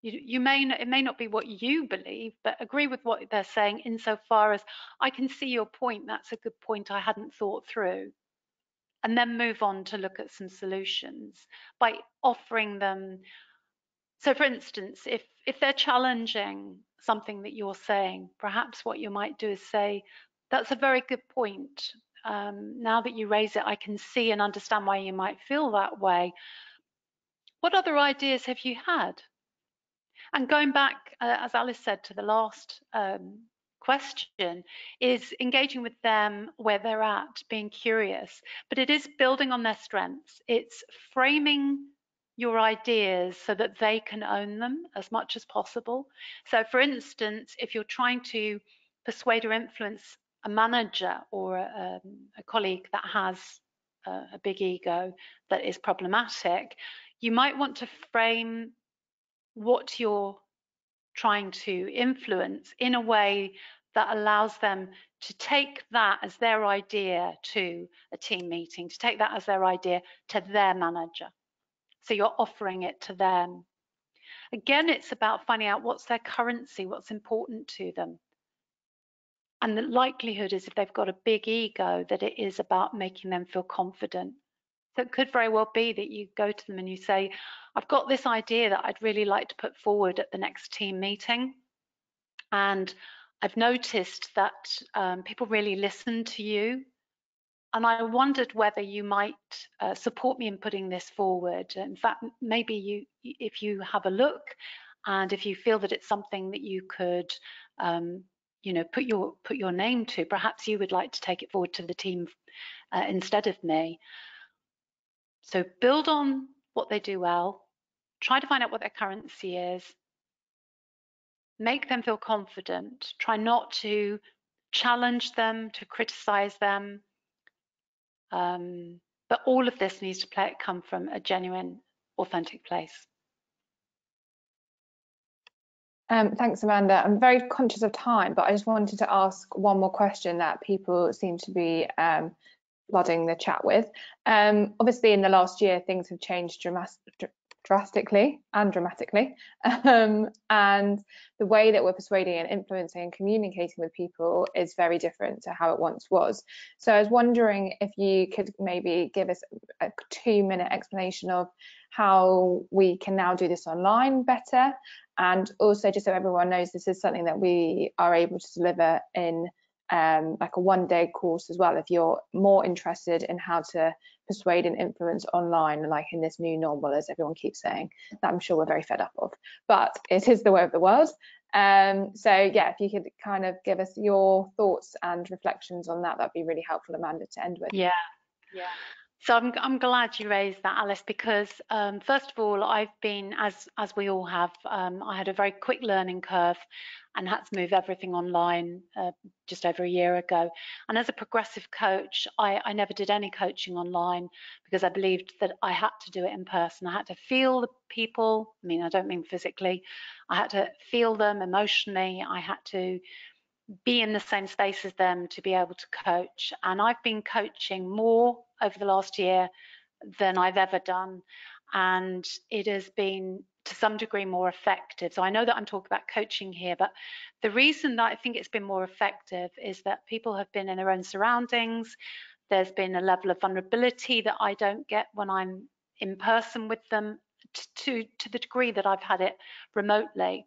You, you may not, it may not be what you believe, but agree with what they're saying insofar as I can see your point. That's a good point I hadn't thought through. And then move on to look at some solutions by offering them. So, for instance, if if they're challenging something that you're saying, perhaps what you might do is say, that's a very good point. Um, now that you raise it, I can see and understand why you might feel that way. What other ideas have you had? And going back, uh, as Alice said, to the last um, question, is engaging with them where they're at, being curious, but it is building on their strengths. It's framing your ideas so that they can own them as much as possible. So, for instance, if you're trying to persuade or influence a manager or a, um, a colleague that has a, a big ego that is problematic, you might want to frame what you're trying to influence in a way that allows them to take that as their idea to a team meeting, to take that as their idea to their manager. So you're offering it to them. Again, it's about finding out what's their currency, what's important to them. And the likelihood is if they've got a big ego, that it is about making them feel confident. So it could very well be that you go to them and you say, I've got this idea that I'd really like to put forward at the next team meeting. And I've noticed that um, people really listen to you and I wondered whether you might uh, support me in putting this forward. In fact, maybe you, if you have a look, and if you feel that it's something that you could, um, you know, put your put your name to, perhaps you would like to take it forward to the team uh, instead of me. So build on what they do well. Try to find out what their currency is. Make them feel confident. Try not to challenge them, to criticize them, um, but all of this needs to play, come from a genuine, authentic place. Um, thanks, Amanda. I'm very conscious of time, but I just wanted to ask one more question that people seem to be um, flooding the chat with. Um, obviously, in the last year, things have changed dramatically drastically and dramatically. Um, and the way that we're persuading and influencing and communicating with people is very different to how it once was. So I was wondering if you could maybe give us a two minute explanation of how we can now do this online better. And also just so everyone knows, this is something that we are able to deliver in um, like a one day course as well if you're more interested in how to persuade and influence online like in this new normal as everyone keeps saying that I'm sure we're very fed up of. But it is the way of the world. Um, so yeah if you could kind of give us your thoughts and reflections on that that'd be really helpful Amanda to end with. Yeah. Yeah so I'm, I'm glad you raised that, Alice, because um, first of all, I've been, as as we all have, um, I had a very quick learning curve and had to move everything online uh, just over a year ago. And as a progressive coach, I, I never did any coaching online because I believed that I had to do it in person. I had to feel the people. I mean, I don't mean physically. I had to feel them emotionally. I had to be in the same space as them to be able to coach. And I've been coaching more over the last year than I've ever done. And it has been to some degree more effective. So I know that I'm talking about coaching here, but the reason that I think it's been more effective is that people have been in their own surroundings. There's been a level of vulnerability that I don't get when I'm in person with them to, to the degree that I've had it remotely.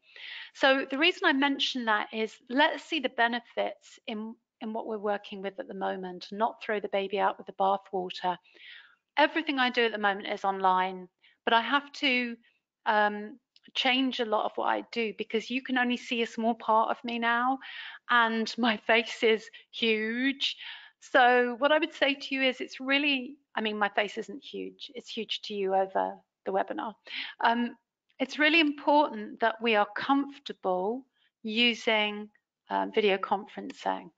So the reason I mention that is let's see the benefits in, in what we're working with at the moment, not throw the baby out with the bathwater. Everything I do at the moment is online, but I have to um, change a lot of what I do because you can only see a small part of me now and my <laughs> face is huge. So what I would say to you is it's really, I mean, my face isn't huge. It's huge to you over the webinar. Um, it's really important that we are comfortable using um, video conferencing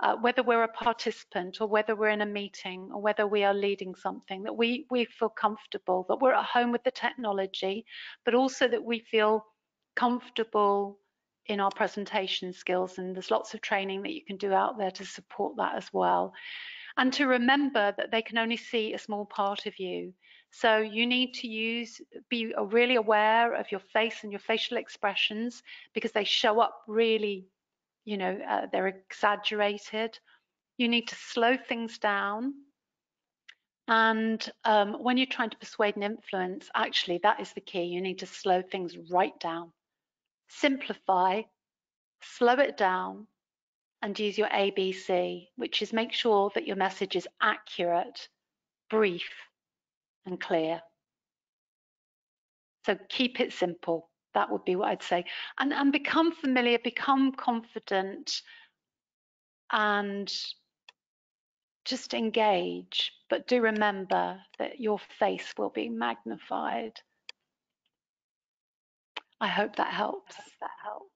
uh, whether we're a participant or whether we're in a meeting or whether we are leading something, that we, we feel comfortable, that we're at home with the technology, but also that we feel comfortable in our presentation skills. And there's lots of training that you can do out there to support that as well. And to remember that they can only see a small part of you. So you need to use, be really aware of your face and your facial expressions because they show up really you know, uh, they're exaggerated. You need to slow things down. And um, when you're trying to persuade and influence, actually, that is the key. You need to slow things right down. Simplify, slow it down, and use your ABC, which is make sure that your message is accurate, brief, and clear. So keep it simple. That would be what I'd say. And, and become familiar, become confident, and just engage. But do remember that your face will be magnified. I hope that helps. That helps.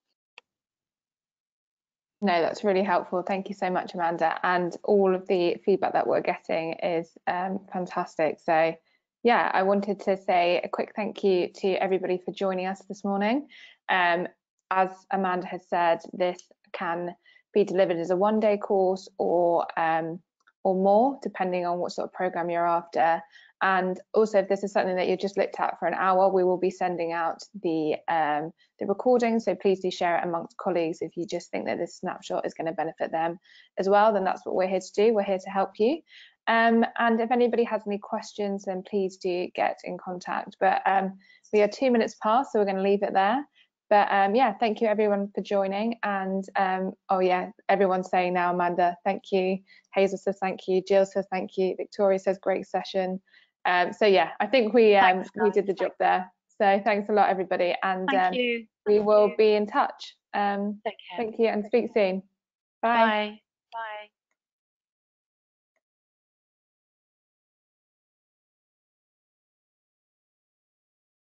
No, that's really helpful. Thank you so much, Amanda. And all of the feedback that we're getting is um, fantastic. So, yeah, I wanted to say a quick thank you to everybody for joining us this morning. Um, as Amanda has said, this can be delivered as a one-day course or um, or more, depending on what sort of program you're after. And also, if this is something that you just looked at for an hour, we will be sending out the um, the recording. So please do share it amongst colleagues if you just think that this snapshot is going to benefit them as well. Then that's what we're here to do. We're here to help you. Um, and if anybody has any questions, then please do get in contact. But um, we are two minutes past, so we're going to leave it there. But um, yeah, thank you everyone for joining. And um, oh yeah, everyone's saying now, Amanda, thank you. Hazel says thank you. Jill says thank you. Victoria says great session. Um, so yeah, I think we um, thanks, we did the job there. So thanks a lot, everybody, and um, we thank will you. be in touch. Um, thank you and speak soon. Bye. Bye. Bye.